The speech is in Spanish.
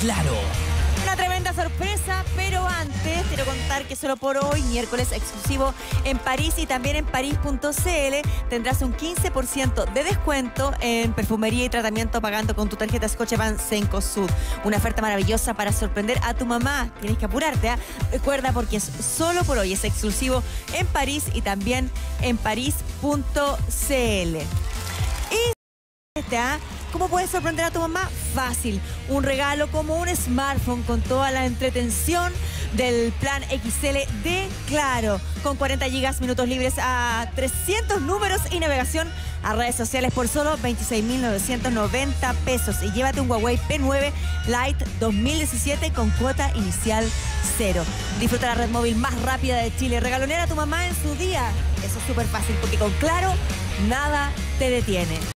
Claro. Una tremenda sorpresa, pero antes quiero contar que solo por hoy, miércoles exclusivo en París y también en parís.cl, tendrás un 15% de descuento en perfumería y tratamiento pagando con tu tarjeta Scotiabank Senco Sud. Una oferta maravillosa para sorprender a tu mamá. Tienes que apurarte, ¿ah? recuerda porque es solo por hoy, es exclusivo en París y también en parís.cl. Y ¿ah? ¿Cómo puedes sorprender a tu mamá? Fácil. Un regalo como un smartphone con toda la entretención del plan XL de Claro. Con 40 gigas, minutos libres a 300 números y navegación a redes sociales por solo 26.990 pesos. Y llévate un Huawei P9 Lite 2017 con cuota inicial cero. Disfruta la red móvil más rápida de Chile. Regalonera a tu mamá en su día. Eso es súper fácil porque con Claro nada te detiene.